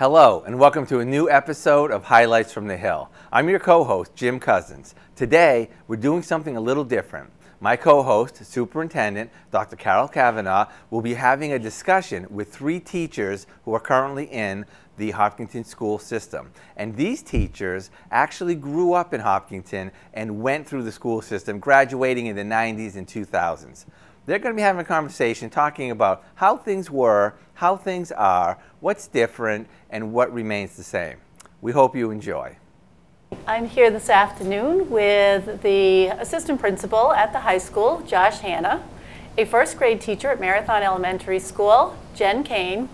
Hello, and welcome to a new episode of Highlights from the Hill. I'm your co host, Jim Cousins. Today, we're doing something a little different. My co host, Superintendent Dr. Carol Cavanaugh, will be having a discussion with three teachers who are currently in the Hopkinton school system. And these teachers actually grew up in Hopkinton and went through the school system, graduating in the 90s and 2000s. They're going to be having a conversation talking about how things were, how things are, what's different, and what remains the same. We hope you enjoy. I'm here this afternoon with the assistant principal at the high school, Josh Hanna, a first grade teacher at Marathon Elementary School, Jen Kane,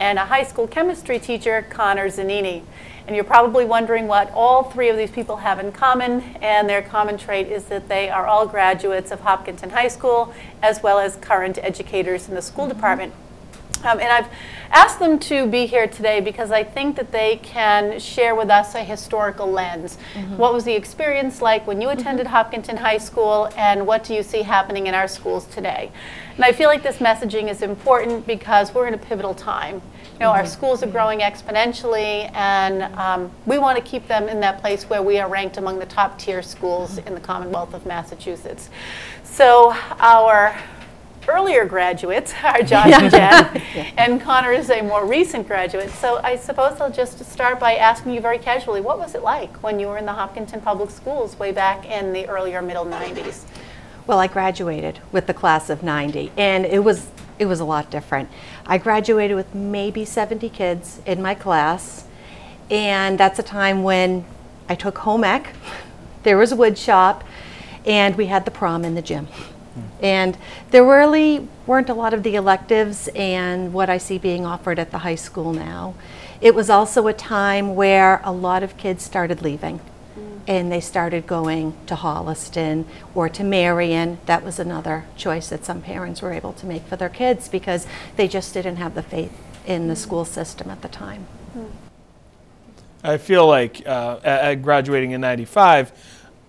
and a high school chemistry teacher, Connor Zanini. And you're probably wondering what all three of these people have in common, and their common trait is that they are all graduates of Hopkinton High School, as well as current educators in the school mm-hmm. department. Um, and I've asked them to be here today because I think that they can share with us a historical lens. Mm-hmm. What was the experience like when you attended mm-hmm. Hopkinton High School, and what do you see happening in our schools today? And I feel like this messaging is important because we're in a pivotal time. You know, mm-hmm. our schools are growing exponentially, and um, we want to keep them in that place where we are ranked among the top tier schools in the Commonwealth of Massachusetts. So our earlier graduates are Josh and Jen, and Connor is a more recent graduate. So I suppose I'll just start by asking you very casually, what was it like when you were in the Hopkinton Public Schools way back in the earlier middle 90s? Well, I graduated with the class of 90, and it was it was a lot different. I graduated with maybe 70 kids in my class, and that's a time when I took home ec. There was a wood shop, and we had the prom in the gym. And there really weren't a lot of the electives and what I see being offered at the high school now. It was also a time where a lot of kids started leaving mm. and they started going to Holliston or to Marian. That was another choice that some parents were able to make for their kids because they just didn't have the faith in the mm. school system at the time. Mm. I feel like uh, at graduating in 95,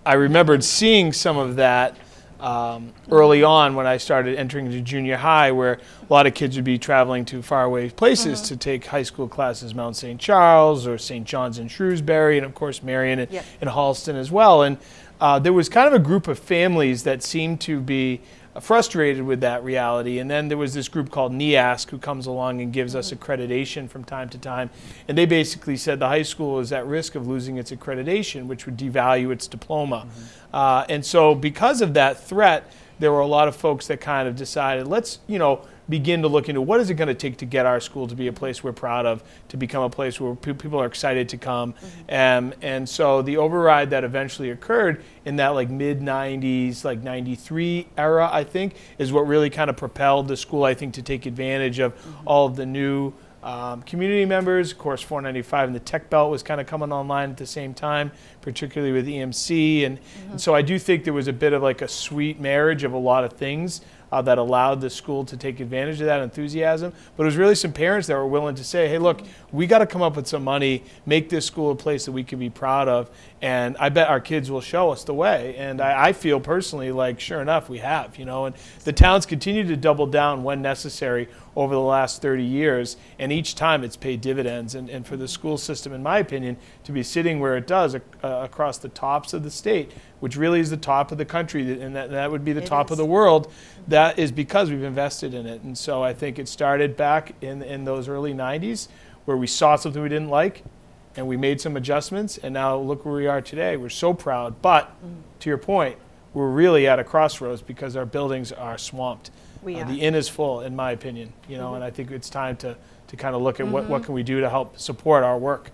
I remembered seeing some of that um, early on when I started entering into junior high, where a lot of kids would be traveling to faraway places mm-hmm. to take high school classes, Mount St. Charles or St. John's in Shrewsbury, and of course Marian and, yep. and Holliston as well. And uh, there was kind of a group of families that seemed to be frustrated with that reality. And then there was this group called NEASC who comes along and gives us accreditation from time to time. And they basically said the high school is at risk of losing its accreditation, which would devalue its diploma. Mm-hmm. Uh, and so, because of that threat, there were a lot of folks that kind of decided, let's, you know, begin to look into what is it going to take to get our school to be a place we're proud of, to become a place where pe- people are excited to come. Mm-hmm. Um, and so the override that eventually occurred in that like mid 90s, like 93 era, I think, is what really kind of propelled the school, I think, to take advantage of mm-hmm. all of the new. Um, community members, of course, 495 and the Tech Belt was kind of coming online at the same time, particularly with EMC. And, mm-hmm. and so I do think there was a bit of like a sweet marriage of a lot of things uh, that allowed the school to take advantage of that enthusiasm. But it was really some parents that were willing to say, hey, look, we got to come up with some money, make this school a place that we can be proud of. And I bet our kids will show us the way. And I, I feel personally like, sure enough, we have, you know. And the towns continue to double down when necessary over the last 30 years, and each time it's paid dividends. And, and for the school system, in my opinion, to be sitting where it does uh, across the tops of the state, which really is the top of the country, and that, that would be the it top is. of the world, that is because we've invested in it. And so I think it started back in, in those early 90s where we saw something we didn't like and we made some adjustments, and now look where we are today. We're so proud. But mm. to your point, we're really at a crossroads because our buildings are swamped. We uh, The inn is full, in my opinion, you know, mm-hmm. and I think it's time to, to kind of look at mm-hmm. what, what can we do to help support our work.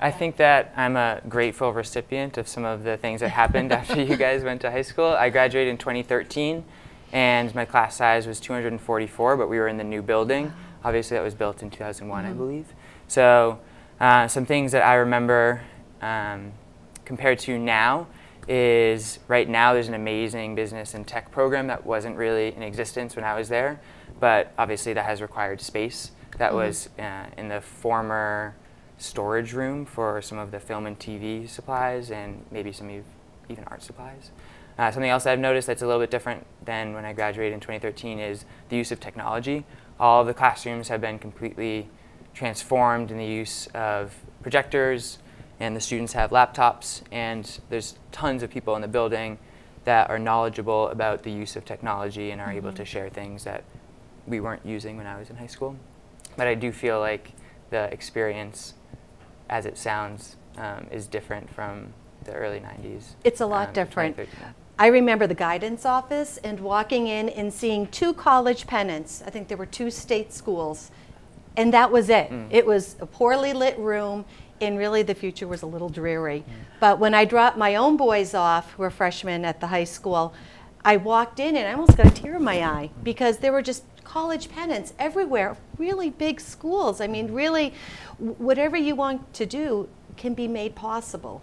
I think that I'm a grateful recipient of some of the things that happened after you guys went to high school. I graduated in 2013, and my class size was 244, but we were in the new building. Obviously, that was built in 2001, mm-hmm. I believe. So, uh, some things that I remember um, compared to now is right now there's an amazing business and tech program that wasn't really in existence when I was there, but obviously that has required space. That mm-hmm. was uh, in the former storage room for some of the film and TV supplies and maybe some even art supplies. Uh, something else that I've noticed that's a little bit different than when I graduated in 2013 is the use of technology. All of the classrooms have been completely transformed in the use of projectors, and the students have laptops, and there's tons of people in the building that are knowledgeable about the use of technology and are able to share things that we weren't using when I was in high school. But I do feel like the experience, as it sounds, um, is different from the early 90s. It's a lot um, different. I remember the guidance office and walking in and seeing two college pennants. I think there were two state schools. And that was it. It was a poorly lit room, and really the future was a little dreary. But when I dropped my own boys off, who were freshmen at the high school, I walked in and I almost got a tear in my eye because there were just college pennants everywhere, really big schools. I mean, really, whatever you want to do can be made possible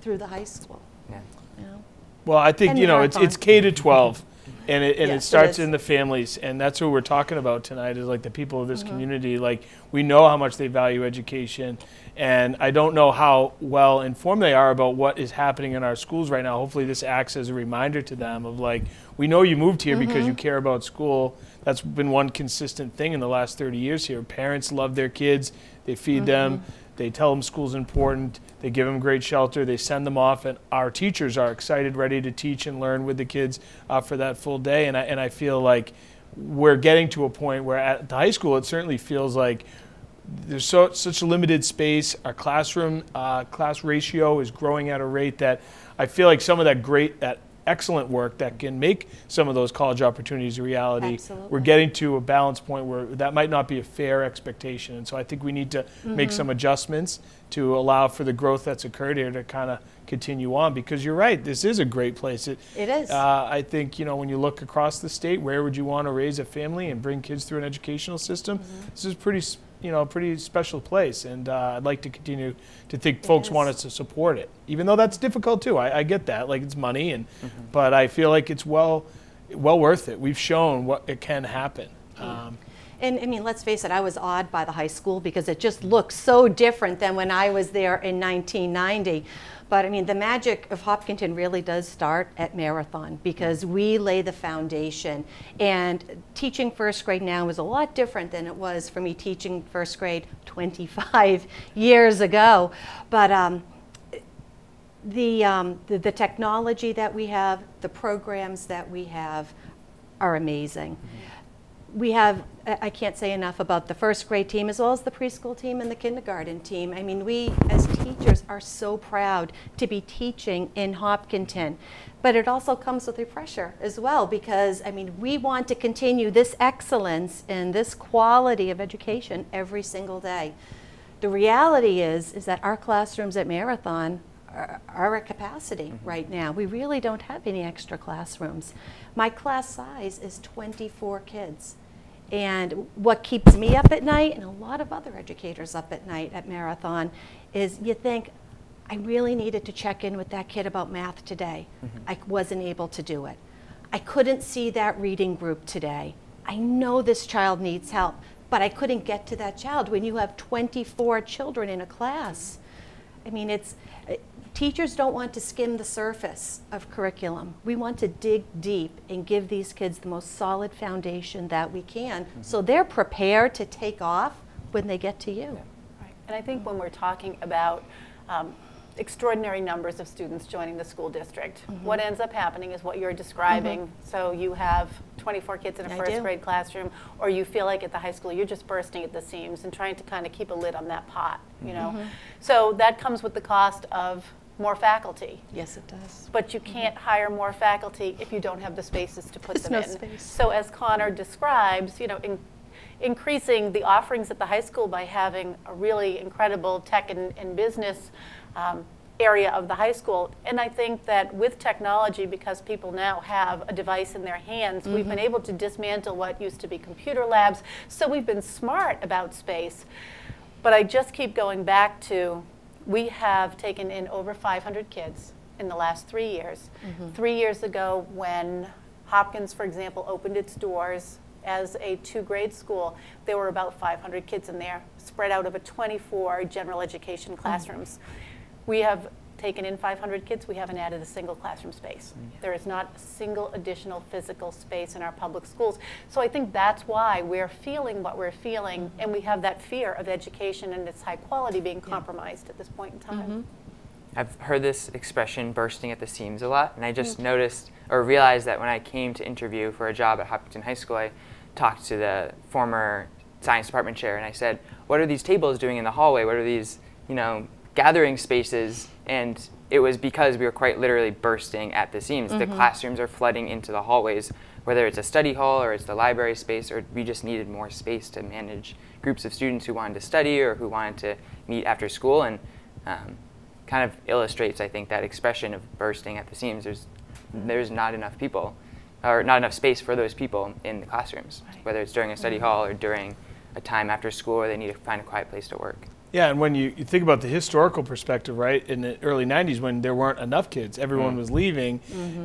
through the high school. Yeah. You know? Well, I think And you know it's it's K to 12, and it and Yes, it it starts is. in the families, and that's what we're talking about tonight. Is like the people of Mm-hmm. this community. Like we know how much they value education, and I don't know how well informed they are about what is happening in our schools right now. Hopefully, this acts as a reminder to them of like we know you moved here because Mm-hmm. you care about school. That's been one consistent thing in the last 30 years here. Parents love their kids. They feed them. Mm-hmm. They tell them school's important. They give them great shelter. They send them off, and our teachers are excited, ready to teach and learn with the kids uh, for that full day. And I, and I feel like we're getting to a point where at the high school, it certainly feels like there's so such a limited space. Our classroom uh, class ratio is growing at a rate that I feel like some of that great that excellent work that can make some of those college opportunities a reality. Absolutely. We're getting to a balance point where that might not be a fair expectation, and so I think we need to make some adjustments to allow for the growth that's occurred here to kind of continue on. Because you're right, this is a great place. It, It is. uh, I think you know when you look across the state, where would you want to raise a family and bring kids through an educational system? Mm-hmm. This is pretty, you know, a pretty special place, and uh, I'd like to continue to think folks is. want us to support it, even though that's difficult too. I, I get that, like it's money, and Mm-hmm. but I feel like it's well, well worth it. We've shown what it can happen. Um, And I mean, let's face it, I was awed by the high school because it just looked so different than when I was there in 1990. But I mean, the magic of Hopkinton really does start at Marathon because we lay the foundation. And teaching first grade now is a lot different than it was for me teaching first grade 25 years ago. But um, the, um, the, the technology that we have, the programs that we have are amazing. We have, I can't say enough about the first grade team as well as the preschool team and the kindergarten team. I mean, we as teachers are so proud to be teaching in Hopkinton. But it also comes with a pressure as well because, I mean, we want to continue this excellence and this quality of education every single day. The reality is, is that our classrooms at Marathon are, are at capacity mm-hmm. right now. We really don't have any extra classrooms. My class size is 24 kids. And what keeps me up at night, and a lot of other educators up at night at Marathon, is you think, I really needed to check in with that kid about math today. Mm-hmm. I wasn't able to do it. I couldn't see that reading group today. I know this child needs help, but I couldn't get to that child when you have 24 children in a class. I mean, it's uh, teachers don't want to skim the surface of curriculum. We want to dig deep and give these kids the most solid foundation that we can so they're prepared to take off when they get to you. Right. And I think when we're talking about um, extraordinary numbers of students joining the school district, Mm-hmm. what ends up happening is what you're describing. So you have 24 kids in a I first do. grade classroom, or you feel like at the high school you're just bursting at the seams and trying to kind of keep a lid on that pot, you know? Mm-hmm. So that comes with the cost of more faculty. Yes, it does. But you can't hire more faculty if you don't have the spaces to put There's them no in. space. So as Connor describes, you know, in, increasing the offerings at the high school by having a really incredible tech and, and business um, area of the high school. And I think that with technology, because people now have a device in their hands, we've mm-hmm. been able to dismantle what used to be computer labs. So we've been smart about space. But I just keep going back to we have taken in over 500 kids in the last three years. Mm-hmm. Three years ago, when Hopkins, for example, opened its doors as a two grade school, there were about 500 kids in there, spread out over 24 general education mm. classrooms. We have taken in 500 kids, we haven't added a single classroom space. Mm. There is not a single additional physical space in our public schools. So I think that's why we're feeling what we're feeling, mm-hmm. and we have that fear of education and its high quality being compromised at this point in time. Mm-hmm. I've heard this expression bursting at the seams a lot, and I just mm. noticed or realized that when I came to interview for a job at Hopkinton High School, I talked to the former science department chair and I said, "What are these tables doing in the hallway? What are these, you know, gathering spaces?" And it was because we were quite literally bursting at the seams. The classrooms are flooding into the hallways, whether it's a study hall or it's the library space, or we just needed more space to manage groups of students who wanted to study or who wanted to meet after school. And um, kind of illustrates, I think, that expression of bursting at the seams. There's, there's not enough people, or not enough space for those people in the classrooms, whether it's during a study hall or during a time after school where they need to find a quiet place to work. Yeah, and when you, you think about the historical perspective, right, in the early 90s when there weren't enough kids, everyone was leaving.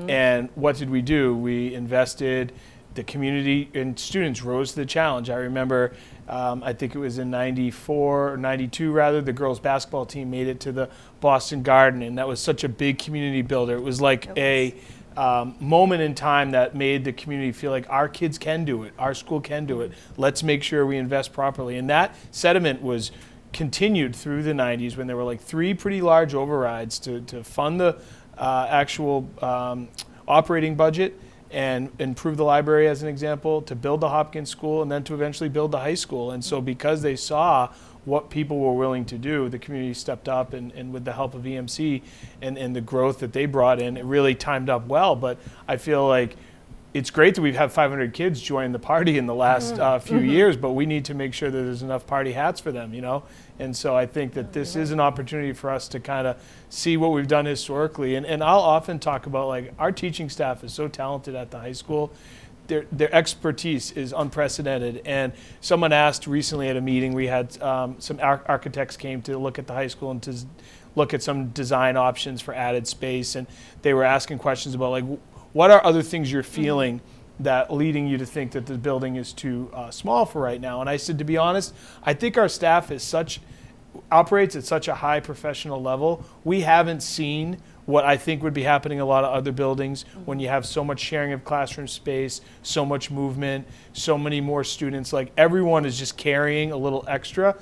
And what did we do? We invested, the community and students rose to the challenge. I remember, um, I think it was in 94 or 92 rather, the girls basketball team made it to the Boston Garden, and that was such a big community builder. It was like a um, moment in time that made the community feel like our kids can do it, our school can do it. Let's make sure we invest properly. And that sentiment was continued through the 90s when there were like three pretty large overrides to, to fund the uh, actual um, operating budget and improve the library as an example, to build the Hopkins School, and then to eventually build the high school. And so, because they saw what people were willing to do, the community stepped up, and, and with the help of EMC and, and the growth that they brought in, it really timed up well. But I feel like it's great that we've had 500 kids join the party in the last uh, few years, but we need to make sure that there's enough party hats for them, you know? And so I think that this is an opportunity for us to kind of see what we've done historically. And, and I'll often talk about like our teaching staff is so talented at the high school. Their, their expertise is unprecedented. And someone asked recently at a meeting, we had um, some ar- architects came to look at the high school and to look at some design options for added space. And they were asking questions about like, what are other things you're feeling that leading you to think that the building is too uh, small for right now? And I said, to be honest, I think our staff is such operates at such a high professional level. We haven't seen what I think would be happening in a lot of other buildings when you have so much sharing of classroom space, so much movement, so many more students. Like everyone is just carrying a little extra.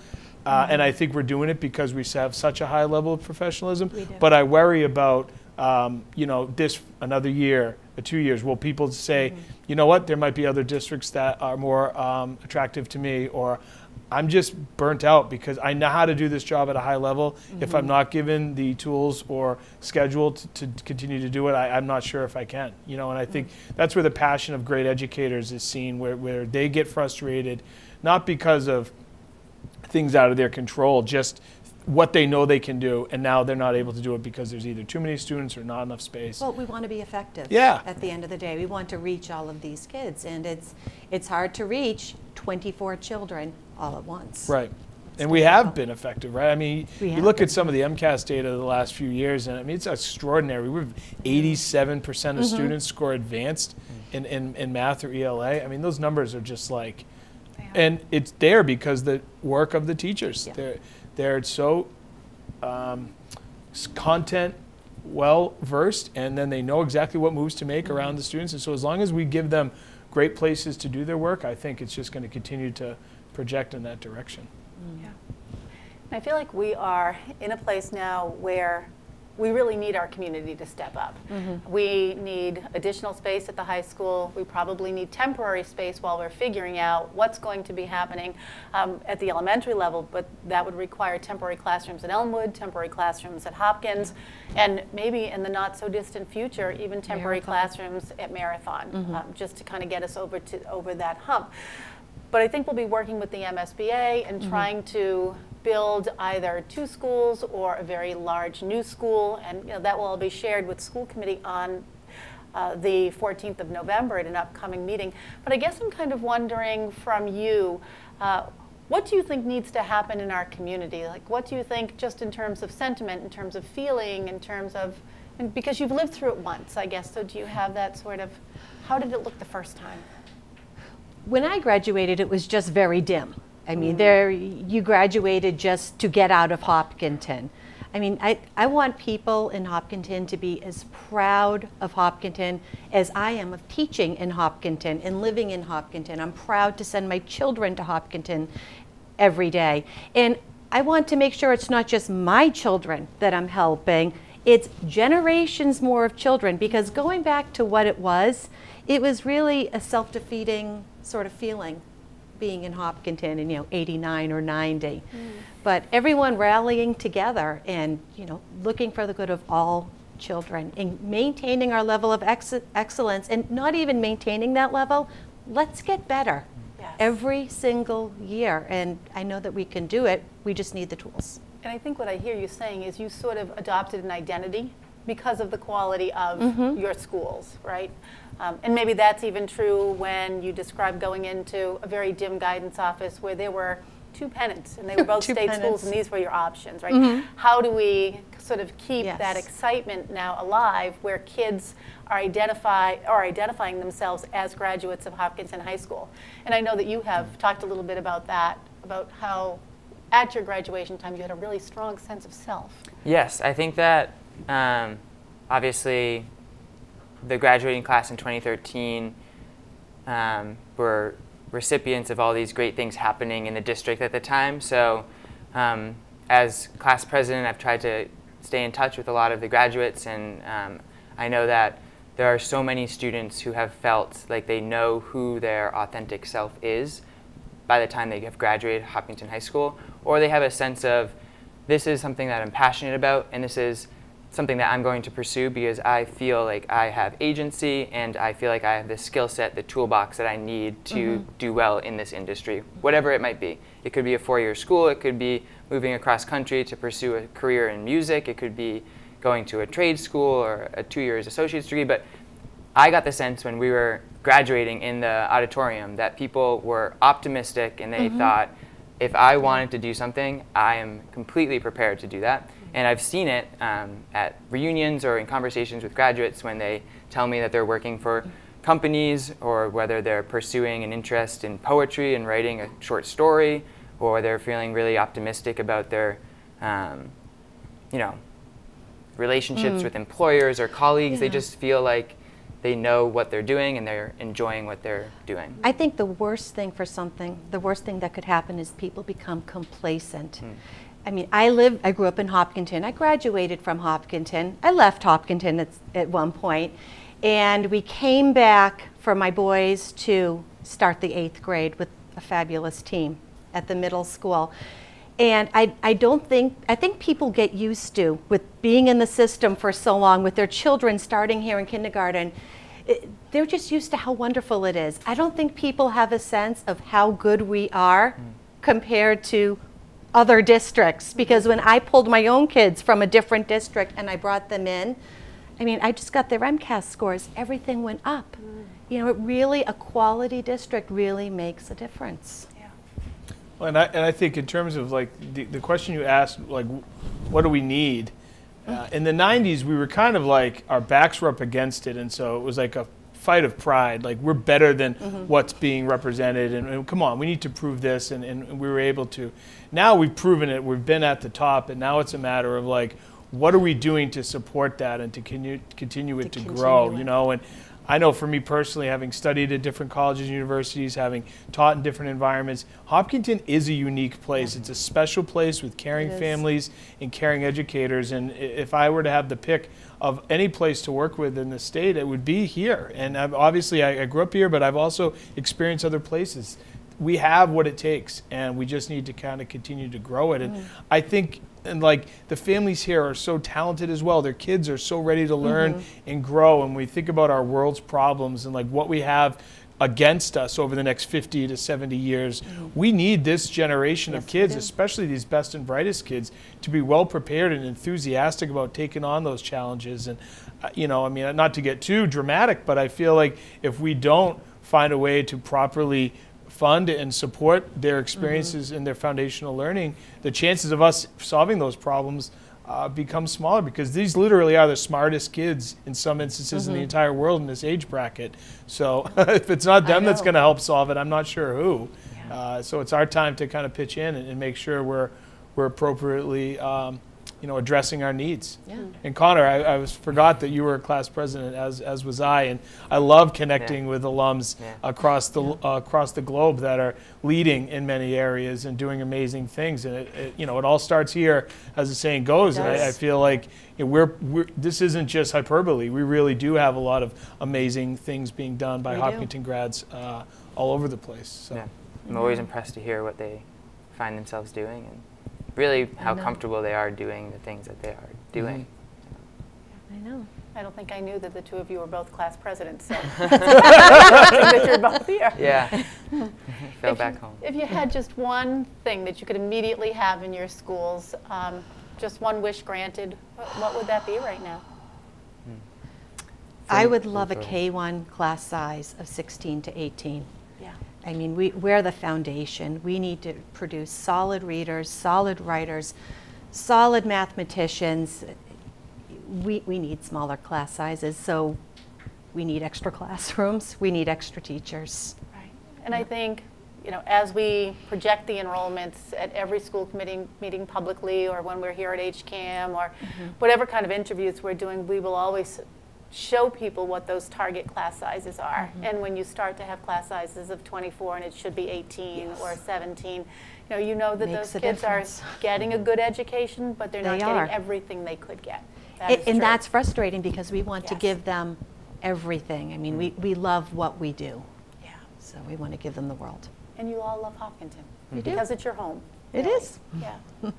Uh, And I think we're doing it because we have such a high level of professionalism. But I worry about, um, you know, this another year, two years. Will people say, you know what, there might be other districts that are more um, attractive to me, or I'm just burnt out because I know how to do this job at a high level. If I'm not given the tools or schedule to, to continue to do it, I, I'm not sure if I can. You know, and I think that's where the passion of great educators is seen, where, where they get frustrated, not because of things out of their control, just what they know they can do, and now they're not able to do it because there's either too many students or not enough space. Well, we want to be effective. Yeah. At the end of the day, we want to reach all of these kids, and it's it's hard to reach 24 children all at once. Right. And we have been effective, right? I mean, We you look been. at some of the MCAS data the last few years, and I mean, it's extraordinary. We've 87% Mm-hmm. of students score advanced in, in, in math or ELA. I mean, those numbers are just like, and it's there because the work of the teachers. Yeah. They're, they're so um, content well versed, and then they know exactly what moves to make around the students. And so, as long as we give them great places to do their work, I think it's just going to continue to project in that direction. Yeah. I feel like we are in a place now where we really need our community to step up. We need additional space at the high school. We probably need temporary space while we're figuring out what's going to be happening um, at the elementary level, but that would require temporary classrooms at Elmwood, temporary classrooms at Hopkins, and maybe in the not so distant future, even temporary Marathon. classrooms at Marathon, um, just to kind of get us over to over that hump. But I think we'll be working with the MSBA and trying to build either two schools or a very large new school, and you know, that will all be shared with school committee on uh, the 14th of November at an upcoming meeting. But I guess I'm kind of wondering from you, uh, what do you think needs to happen in our community? Like, what do you think, just in terms of sentiment, in terms of feeling, in terms of, because you've lived through it once, I guess. So do you have that sort of? How did it look the first time? When I graduated, it was just very dim. I mean, mm. there you graduated just to get out of Hopkinton. I mean, I, I want people in Hopkinton to be as proud of Hopkinton as I am of teaching in Hopkinton and living in Hopkinton. I'm proud to send my children to Hopkinton every day. And I want to make sure it's not just my children that I'm helping, it's generations more of children because going back to what it was, it was really a self defeating sort of feeling being in Hopkinton in you know 89 or 90. Mm. But everyone rallying together and you know looking for the good of all children and maintaining our level of ex excellence and not even maintaining that level, let's get better yes. every single year. And I know that we can do it. We just need the tools. And I think what I hear you saying is you sort of adopted an identity because of the quality of mm-hmm. your schools, right? Um, and maybe that's even true when you describe going into a very dim guidance office where there were two pennants and they were both state pennants. schools and these were your options, right? Mm-hmm. How do we sort of keep yes. that excitement now alive where kids are identify are identifying themselves as graduates of Hopkinton High School? And I know that you have talked a little bit about that, about how at your graduation time you had a really strong sense of self. Yes, I think that um, obviously the graduating class in 2013 um, were recipients of all these great things happening in the district at the time. So um, as class president, I've tried to stay in touch with a lot of the graduates, and um, I know that there are so many students who have felt like they know who their authentic self is by the time they have graduated Hopkinton High School, or they have a sense of this is something that I'm passionate about, and this is something that I'm going to pursue because I feel like I have agency and I feel like I have the skill set, the toolbox that I need to mm-hmm. do well in this industry, whatever it might be. It could be a four year school, it could be moving across country to pursue a career in music, it could be going to a trade school or a two years associate's degree. But I got the sense when we were graduating in the auditorium that people were optimistic and they mm-hmm. thought, if I wanted to do something, I am completely prepared to do that. And I've seen it um, at reunions or in conversations with graduates when they tell me that they're working for companies or whether they're pursuing an interest in poetry and writing a short story or they're feeling really optimistic about their, um, you know, relationships mm. with employers or colleagues. Yeah. They just feel like they know what they're doing and they're enjoying what they're doing. I think the worst thing for something, the worst thing that could happen is people become complacent. Mm. I mean, I live, I grew up in Hopkinton. I graduated from Hopkinton. I left Hopkinton at, at one point, and we came back for my boys to start the eighth grade with a fabulous team at the middle school. And I, I don't think, I think people get used to, with being in the system for so long, with their children starting here in kindergarten, it, they're just used to how wonderful it is. I don't think people have a sense of how good we are mm. compared to other districts because when I pulled my own kids from a different district and I brought them in, I mean, I just got their MCAS scores. Everything went up. Mm. You know, it really, a quality district really makes a difference. Yeah. Well, and I, and I think in terms of like the, the question you asked, like, what do we need? Uh, in the 90s, we were kind of like, our backs were up against it. And so it was like a fight of pride. Like we're better than mm-hmm. what's being represented, and, and, come on, we need to prove this, and, and we were able to. Now we've proven it. We've been at the top, and now it's a matter of like, what are we doing to support that and to continue continue it to, to grow? It. You know, and I know for me personally, having studied at different colleges and universities, having taught in different environments, Hopkinton is a unique place. It's a special place with caring families and caring educators. And if I were to have the pick of any place to work with in the state, it would be here. And I've, obviously, I, I grew up here, but I've also experienced other places. We have what it takes, and we just need to kind of continue to grow it. And mm. I think and like the families here are so talented as well. Their kids are so ready to learn mm-hmm. and grow. And we think about our world's problems and like what we have against us over the next 50 to 70 years. Mm-hmm. We need this generation yes, of kids, especially these best and brightest kids, to be well prepared and enthusiastic about taking on those challenges. And, uh, you know, I mean, not to get too dramatic, but I feel like if we don't find a way to properly fund and support their experiences mm-hmm. in their foundational learning, the chances of us solving those problems uh, become smaller because these literally are the smartest kids in some instances mm-hmm. in the mm-hmm. entire world in this age bracket. So if it's not them that's going to help solve it, I'm not sure who. Yeah. Uh, so it's our time to kind of pitch in and, and, make sure we're we're appropriately um, you know, addressing our needs. Yeah. And Connor, I, I was forgot that you were a class president, as as was I, and I love connecting Yeah. with alums Yeah. across the uh, across the globe that are leading in many areas and doing amazing things. And it, it you know, it all starts here, as the saying goes. And I, I feel like you know, we're, we're this isn't just hyperbole. We really do have a lot of amazing things being done by We do. Hopkinton grads uh, all over the place. So. Yeah. I'm always impressed to hear what they find themselves doing and really how comfortable they are doing the things that they are doing. I know. I don't think I knew that the two of you were both class presidents, so that you're both here. Yeah. Feel If back you- home. If you had just one thing that you could immediately have in your schools, um, just one wish granted, what, what would that be right now? I would love a from- K-1 class size of 16 to 18. Yeah. I mean, we, we're the foundation. We need to produce solid readers, solid writers, solid mathematicians. We, we need smaller class sizes, so we need extra classrooms, we need extra teachers. Right. And I think, you know, as we project the enrollments at every school committee meeting publicly, or when we're here at HCAM, or mm-hmm. whatever kind of interviews we're doing, we will always show people what those target class sizes are. And when you start to have class sizes of 24 and it should be 18 or 17, you know, you know that Makes those a kids are getting a good education, but they're not They getting are. everything they could get. That A- is And true. that's frustrating because we want to give them everything. I mean, we, we love what we do, Yeah. so we want to give them the world. And you all love Hopkinton. We do. Because it's your home. It really. is. Yeah.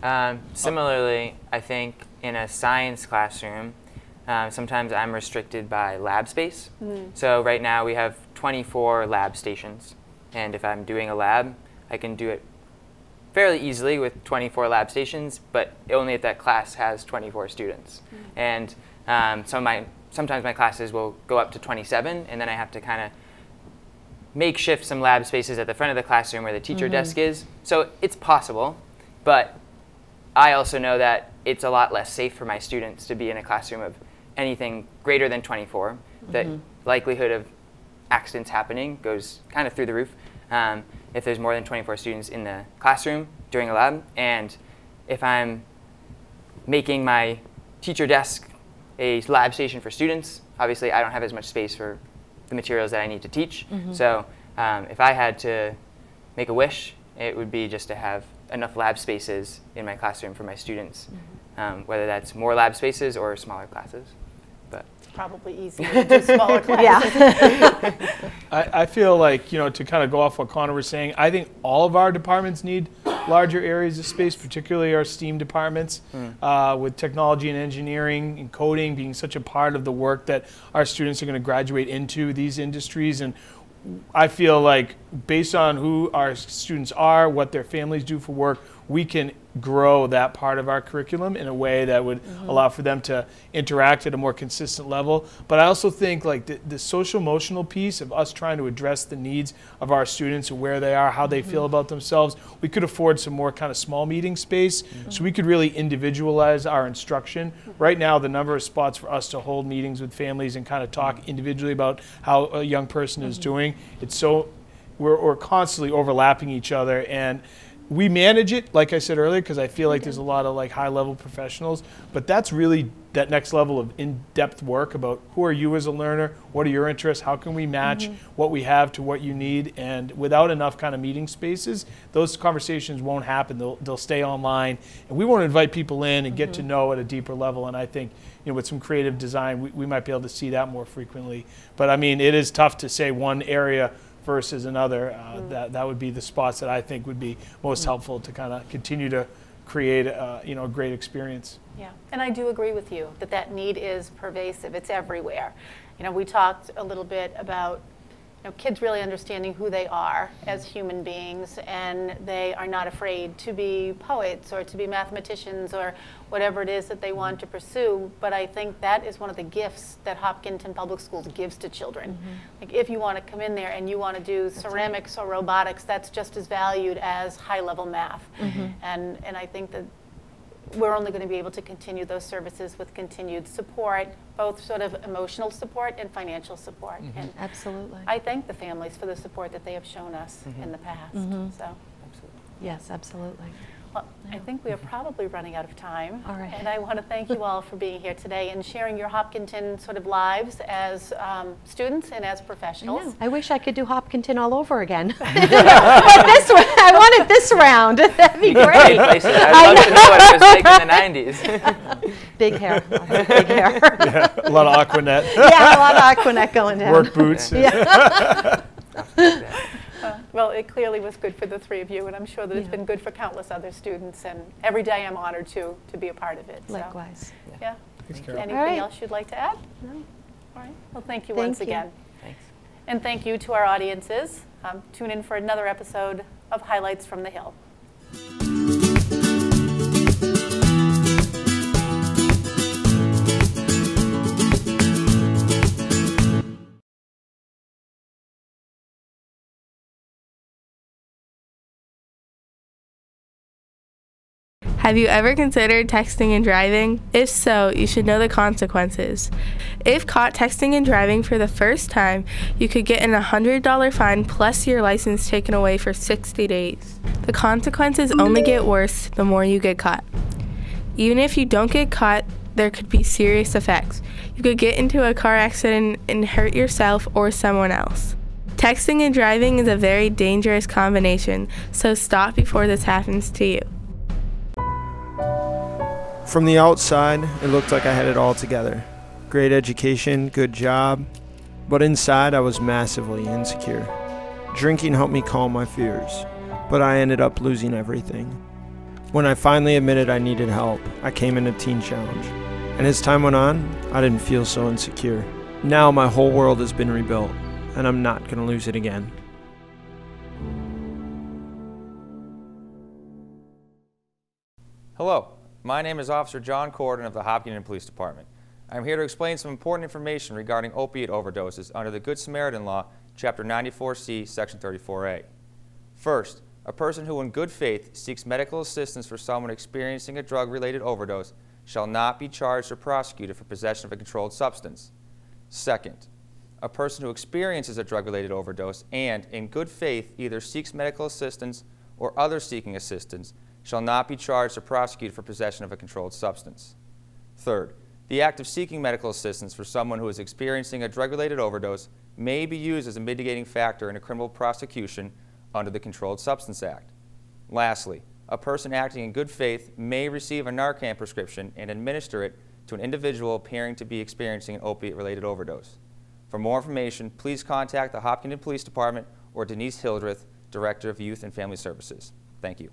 Um, similarly, I think in a science classroom, um, sometimes I'm restricted by lab space. So right now we have 24 lab stations, and if I'm doing a lab, I can do it fairly easily with 24 lab stations, but only if that class has 24 students. And um, some my sometimes my classes will go up to 27, and then I have to kind of makeshift some lab spaces at the front of the classroom where the teacher desk is. So it's possible, but I also know that it's a lot less safe for my students to be in a classroom of anything greater than 24. The likelihood of accidents happening goes kind of through the roof um, if there's more than 24 students in the classroom during a lab. And if I'm making my teacher desk a lab station for students, obviously I don't have as much space for the materials that I need to teach. So um, if I had to make a wish, it would be just to have enough lab spaces in my classroom for my students, um, whether that's more lab spaces or smaller classes. But It's probably easier to do smaller classes. Yeah. I, I feel like, you know, to kind of go off what Connor was saying, I think all of our departments need larger areas of space, particularly our STEAM departments, uh, with technology and engineering and coding being such a part of the work that our students are going to graduate into these industries. And I feel like based on who our students are, what their families do for work, we can grow that part of our curriculum in a way that would mm-hmm. allow for them to interact at a more consistent level. But I also think like the, the social emotional piece of us trying to address the needs of our students and where they are, how they mm-hmm. feel about themselves, we could afford some more kind of small meeting space. Mm-hmm. So we could really individualize our instruction. Right now, the number of spots for us to hold meetings with families and kind of talk individually about how a young person is doing, it's so we're, we're constantly overlapping each other. And we manage it like i said earlier because i feel like there's a lot of like high level professionals but that's really that next level of in-depth work about who are you as a learner what are your interests how can we match mm-hmm. what we have to what you need and without enough kind of meeting spaces those conversations won't happen. They'll, they'll stay online and we want to invite people in and get to mm-hmm. know at a deeper level and i think you know with some creative design we, we might be able to see that more frequently. But i mean it is tough to say one area versus another, uh, that, that would be the spots that I think would be most helpful to kind of continue to create, uh, you know, a great experience. Yeah, and I do agree with you that that need is pervasive. It's everywhere. You know, we talked a little bit about you know, kids really understanding who they are as human beings, and they are not afraid to be poets or to be mathematicians or whatever it is that they want to pursue. But I think that is one of the gifts that Hopkinton Public Schools gives to children. Mm-hmm. Like, if you want to come in there and you want to do ceramics or robotics, that's just as valued as high-level math. Mm-hmm. And and I think that we're only going to be able to continue those services with continued support, both sort of emotional support and financial support. Mm-hmm. And Absolutely. I thank the families for the support that they have shown us mm-hmm. in the past. Mm-hmm. So, absolutely. Yes, absolutely. Well, Well, I think we are probably running out of time. All right. And I want to thank you all for being here today and sharing your Hopkinton sort of lives as um, students and as professionals. know. I wish I could do Hopkinton all over again. but this one, I wanted this round. That'd be great. I'd love to know what it was like in the 90s. Big hair, big hair. Yeah, a lot of Aquanet. yeah, a lot of Aquanet going down. Work boots. Uh, Well, it clearly was good for the three of you, and I'm sure that it's been good for countless other students, and every day I'm honored to, to be a part of it. so, Likewise. Yeah. Thanks, Carol. Anything All right. else you'd like to add? No. All right. Well, thank you Thank once you. again. Thanks. And thank you to our audiences. Um, Tune in for another episode of Highlights from the Hill. Have you ever considered texting and driving? If so, you should know the consequences. If caught texting and driving for the first time, you could get an $100 fine plus your license taken away for 60 days. The consequences only get worse the more you get caught. Even if you don't get caught, there could be serious effects. You could get into a car accident and hurt yourself or someone else. Texting and driving is a very dangerous combination, so stop before this happens to you. From the outside, it looked like I had it all together great education, good job. But inside, I was massively insecure. Drinking helped me calm my fears, but I ended up losing everything. When I finally admitted I needed help, I came into Teen Challenge. And as time went on, I didn't feel so insecure. Now my whole world has been rebuilt, and I'm not going to lose it again. Hello, my name is Officer John Corden of the Hopkinton Police Department. I'm here to explain some important information regarding opiate overdoses under the Good Samaritan Law, Chapter 94C, Section 34A. First, a person who in good faith seeks medical assistance for someone experiencing a drug-related overdose shall not be charged or prosecuted for possession of a controlled substance. Second, a person who experiences a drug-related overdose and, in good faith, either seeks medical assistance or others seeking assistance shall not be charged or prosecuted for possession of a controlled substance. Third, the act of seeking medical assistance for someone who is experiencing a drug-related overdose may be used as a mitigating factor in a criminal prosecution under the Controlled Substance Act. Lastly, a person acting in good faith may receive a Narcan prescription and administer it to an individual appearing to be experiencing an opiate-related overdose. For more information, please contact the Hopkinton Police Department or Denise Hildreth, Director of Youth and Family Services. Thank you.